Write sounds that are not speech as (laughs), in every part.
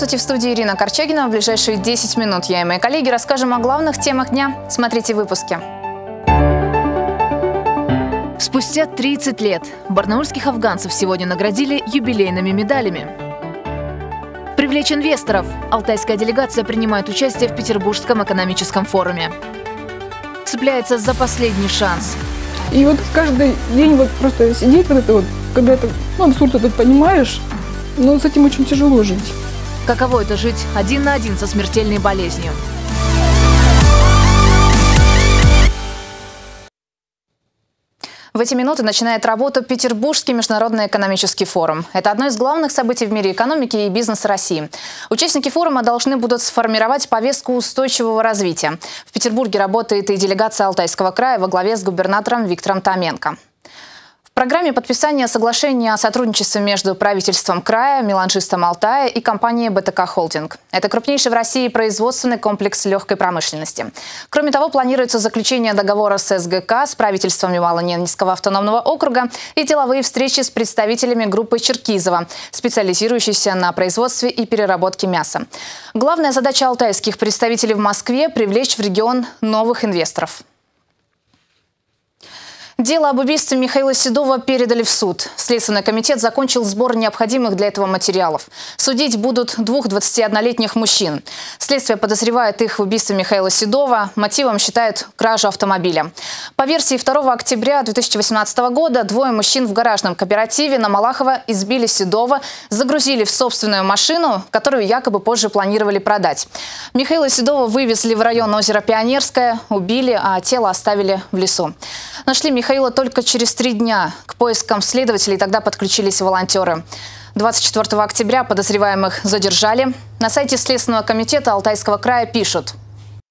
Здравствуйте, в студии Ирина Корчагина. В ближайшие 10 минут я и мои коллеги расскажем о главных темах дня. Смотрите выпуски. Спустя 30 лет барнаульских афганцев сегодня наградили юбилейными медалями. Привлечь инвесторов. Алтайская делегация принимает участие в Петербургском экономическом форуме. Цепляется за последний шанс. И вот каждый день вот просто сидеть вот это вот, когда это, ну, абсурд этот понимаешь, но с этим очень тяжело жить. Каково это жить один на один со смертельной болезнью? В эти минуты начинает работу Петербургский международный экономический форум. Это одно из главных событий в мире экономики и бизнеса России. Участники форума должны будут сформировать повестку устойчивого развития. В Петербурге работает и делегация Алтайского края во главе с губернатором Виктором Томенко. Программе подписания соглашения о сотрудничестве между правительством края, меланжистом Алтая и компанией БТК Холдинг. Это крупнейший в России производственный комплекс легкой промышленности. Кроме того, планируется заключение договора с СГК, с правительством Ямало-Ненецкого автономного округа и деловые встречи с представителями группы Черкизова, специализирующейся на производстве и переработке мяса. Главная задача алтайских представителей в Москве – привлечь в регион новых инвесторов. Дело об убийстве Михаила Седова передали в суд. Следственный комитет закончил сбор необходимых для этого материалов. Судить будут двух 21-летних мужчин. Следствие подозревает их в убийстве Михаила Седова. Мотивом считают кражу автомобиля. По версии 2 октября 2018 года двое мужчин в гаражном кооперативе на Малахова избили Седова, загрузили в собственную машину, которую якобы позже планировали продать. Михаила Седова вывезли в район озера Пионерское, убили, а тело оставили в лесу. Нашли Михаила Михаила только через три дня. К поискам следователей тогда подключились волонтеры. 24 октября подозреваемых задержали. На сайте Следственного комитета Алтайского края пишут.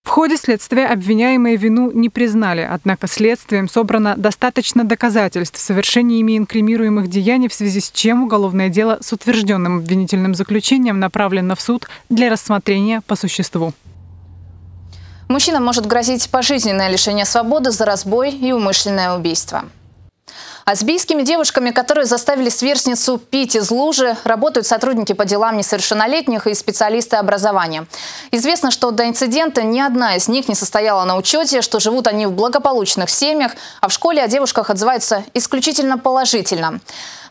В ходе следствия обвиняемые вину не признали, однако следствием собрано достаточно доказательств в совершении ими инкримируемых деяний, в связи с чем уголовное дело с утвержденным обвинительным заключением направлено в суд для рассмотрения по существу. Мужчинам может грозить пожизненное лишение свободы за разбой и умышленное убийство. А с бийскими девушками, которые заставили сверстницу пить из лужи, работают сотрудники по делам несовершеннолетних и специалисты образования. Известно, что до инцидента ни одна из них не состояла на учете, что живут они в благополучных семьях, а в школе о девушках отзываются исключительно положительно.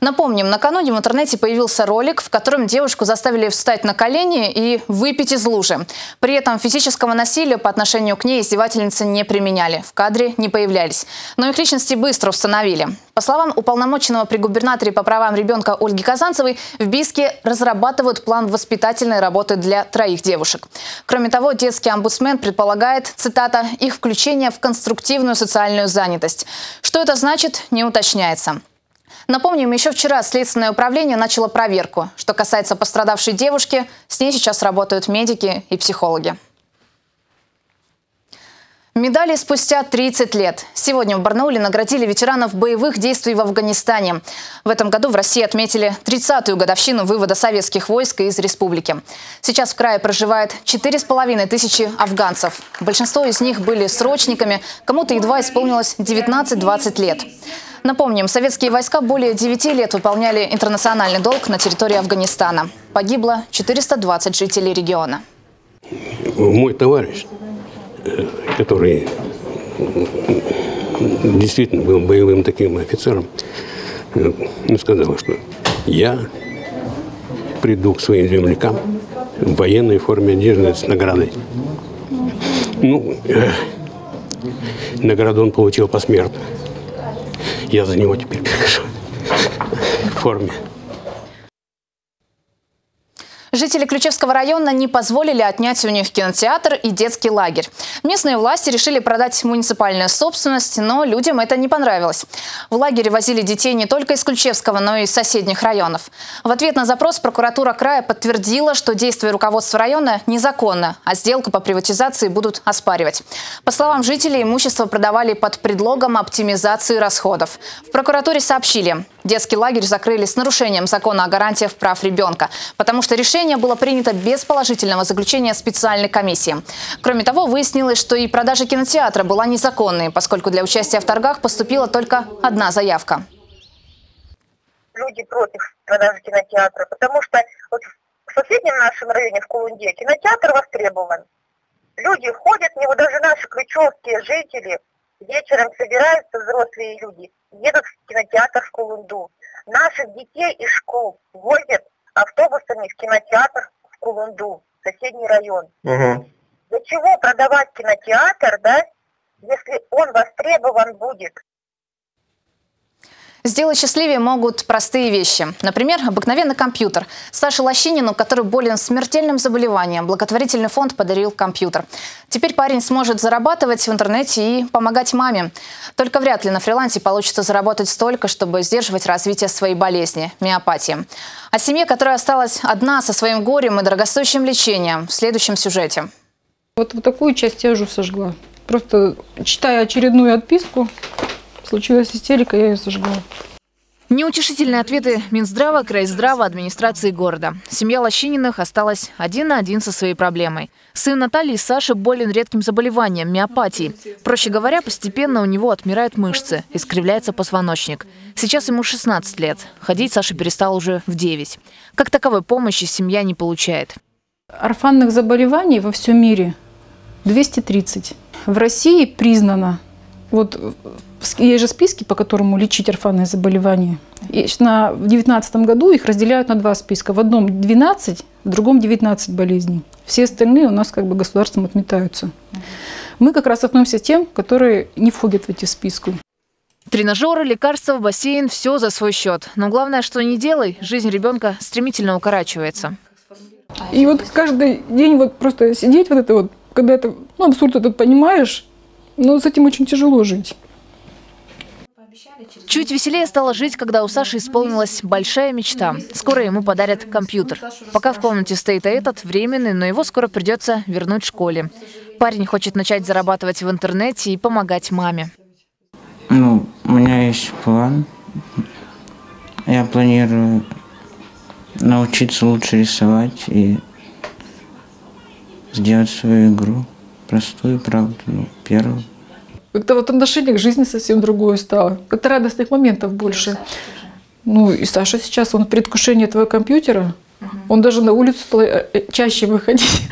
Напомним, накануне в интернете появился ролик, в котором девушку заставили встать на колени и выпить из лужи. При этом физического насилия по отношению к ней издевательницы не применяли. В кадре не появлялись. Но их личности быстро установили. По словам уполномоченного при губернаторе по правам ребенка Ольги Казанцевой, в Бийске разрабатывают план воспитательной работы для троих девушек. Кроме того, детский омбудсмен предполагает, цитата, их включение в конструктивную социальную занятость. Что это значит, не уточняется. Напомним, еще вчера Следственное управление начало проверку. Что касается пострадавшей девушки, с ней сейчас работают медики и психологи. Медали спустя 30 лет. Сегодня в Барнауле наградили ветеранов боевых действий в Афганистане. В этом году в России отметили 30-ю годовщину вывода советских войск из республики. Сейчас в крае проживает 4,5 тысячи афганцев. Большинство из них были срочниками, кому-то едва исполнилось 19-20 лет. Напомним, советские войска более 9 лет выполняли интернациональный долг на территории Афганистана. Погибло 420 жителей региона. Мой товарищ, который действительно был боевым таким офицером, э, ну, сказал, что я приду к своим землякам в военной форме одежды с наградой. Ну, э, награду он получил посмертно. Я за него теперь (laughs) прихожу в форме. Жители Ключевского района не позволили отнять у них кинотеатр и детский лагерь. Местные власти решили продать муниципальную собственность, но людям это не понравилось. В лагере возили детей не только из Ключевского, но и из соседних районов. В ответ на запрос прокуратура края подтвердила, что действия руководства района незаконно, а сделку по приватизации будут оспаривать. По словам жителей, имущество продавали под предлогом оптимизации расходов. В прокуратуре сообщили, детский лагерь закрыли с нарушением закона о гарантиях прав ребенка, потому что решение было принято без положительного заключения специальной комиссии. Кроме того, выяснилось, что и продажа кинотеатра была незаконной, поскольку для участия в торгах поступила только одна заявка. Люди против продажи кинотеатра, потому что вот В соседнем нашем районе, в Кулунде, кинотеатр востребован. Люди ходят, в него даже наши ключевские жители, вечером собираются взрослые люди, едут в кинотеатр в Кулунду. Наших детей из школ возят автобусами в кинотеатр в Кулунду, соседний район. Угу. Для чего продавать кинотеатр, да, если он востребован будет? Сделать счастливее могут простые вещи. Например, обыкновенный компьютер. Саше Лощинину, который болен смертельным заболеванием, благотворительный фонд подарил компьютер. Теперь парень сможет зарабатывать в интернете и помогать маме. Только вряд ли на фрилансе получится заработать столько, чтобы сдерживать развитие своей болезни – миопатии. О семье, которая осталась одна со своим горем и дорогостоящим лечением в следующем сюжете. Вот, вот такую часть я уже сожгла. Просто читая очередную отписку, случилась истерика, я ее сожгла. Неутешительные ответы Минздрава, Крайздрава, администрации города. Семья Лощининых осталась один на один со своей проблемой. Сын Натальи Саша болен редким заболеванием – миопатией. Проще говоря, постепенно у него отмирают мышцы, искривляется позвоночник. Сейчас ему 16 лет. Ходить Саша перестал уже в 9. Как таковой помощи семья не получает. Орфанных заболеваний во всем мире 230. В России признано, вот есть же списки, по которому лечить орфанные заболевания. И на, в 2019 году их разделяют на два списка. В одном 12, в другом 19 болезней. Все остальные у нас как бы государством отметаются. Мы как раз относимся к тем, которые не входят в эти списки. Тренажеры, лекарства, бассейн – все за свой счет. Но главное, что не делай, жизнь ребенка стремительно укорачивается. И вот каждый день вот просто сидеть вот это вот, когда это, ну, абсурд этот понимаешь, но с этим очень тяжело жить. Чуть веселее стало жить, когда у Саши исполнилась большая мечта. Скоро ему подарят компьютер. Пока в комнате стоит этот, временный, но его скоро придется вернуть школе. Парень хочет начать зарабатывать в интернете и помогать маме. Ну, у меня есть план. Я планирую научиться лучше рисовать и сделать свою игру. Простую, правда, ну, первую. Как-то вот отношение к жизни совсем другое стало. Как-то радостных моментов больше. Ну и Саша сейчас, он в предвкушении этого компьютера, он даже на улицу стал э, э, чаще выходить.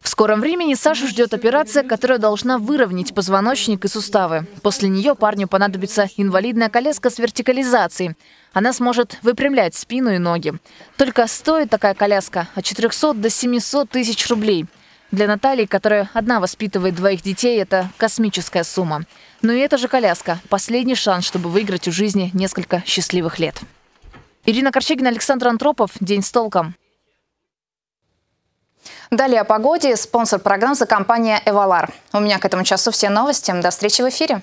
В скором времени Сашу ждет операция, которая должна выровнять позвоночник и суставы. После нее парню понадобится инвалидная коляска с вертикализацией. Она сможет выпрямлять спину и ноги. Только стоит такая коляска от 400 до 700 тысяч рублей – для Натальи, которая одна воспитывает двоих детей, это космическая сумма. Но и эта же коляска – последний шанс, чтобы выиграть у жизни несколько счастливых лет. Ирина Корчегина, Александр Антропов. День с толком. Далее о погоде. Спонсор прогноза – компания «Эвалар». У меня к этому часу все новости. До встречи в эфире.